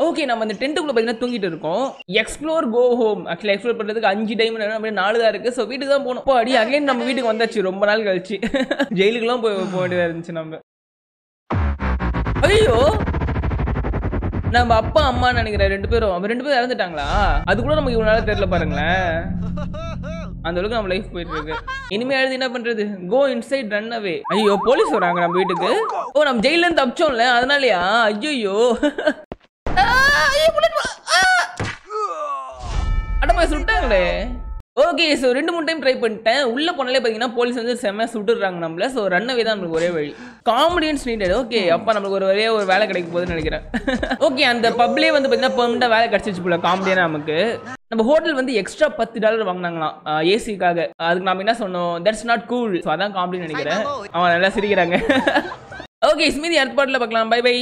Okay நம்ம அந்த டென்ட்டுக்குள்ள பார்த்தீங்கன்னா தூங்கிட்டு இருக்கோம். Explore go home actually explore பண்ணுறதுக்கு அஞ்சு டைம் அப்படியே நாலு தான் இருக்கு. ஸோ வீட்டுக்கு தான் போனோம் அடி அகைன் நம்ம வீட்டுக்கு வந்தாச்சு. ரொம்ப நாள் கழிச்சு. ஜெயிலுக்குலாம் போய் போக வேண்டியதாக இருந்துச்சு நம்ம. ஐயோ! நம்ம அப்பா அம்மா நினைக்கிறேன் ரெண்டு பேரும். அவங்க ரெண்டு பேரும் இறந்துட்டாங்களா? அது கூட நமக்கு இவ்வளவு நாளா தெரியல பாருங்களேன். அந்த அளவுக்கு நம்ம லைஃப் போயிட்டு இருக்கு. இனிமே எழுதி என்ன பண்றது? கோ இன்சைட் ரன் அவே ஐயோ போலீஸ் வராங்க நம்ம வீட்டுக்கு. ஓ நம்ம ஜெயில இருந்து தப்பிச்சோம்ல. அதனாலயா? ஐயோ அடப்பா சுட்டாங்களே. ஓகே ஸோ ரெண்டு மூணு டைம் ட்ரை பண்ணிட்டேன். உள்ள போனாலே பார்த்தீங்கன்னா போலீஸ் வந்து செம்ம சுட்டுறாங்க நம்மள. ஸோ ரன்னவே தான் நம்மளுக்கு ஒரே வழி. காமெடியன்ஸ் நீடட் ஓகே அப்பா நம்மளுக்கு ஒரு வழியாக ஒரு வேலை கிடைக்க போகுதுன்னு நினைக்கிறேன். ஓகே அந்த பப்லேயே வந்து பார்த்தீங்கன்னா பெர்மனெண்டாக வேலை கிடச்சிச்சு போல காமெடியான நமக்கு. நம்ம ஹோட்டல் வந்து எக்ஸ்ட்ரா பத்து டாலர் வாங்கினாங்களாம் ஏசிக்காக அதுக்கு நாம என்ன சொன்னோம்? தட்ஸ் நாட் கூல் ஸோ அதான் காமெடின்னு நினைக்கிறேன். அவன் நல்லா சிரிக்கிறாங்க. ஓகே ஸ்மிதி அடுத்த பாட்டில் பார்க்கலாம் பை பை